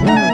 Woo!